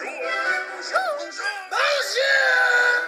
bonjour.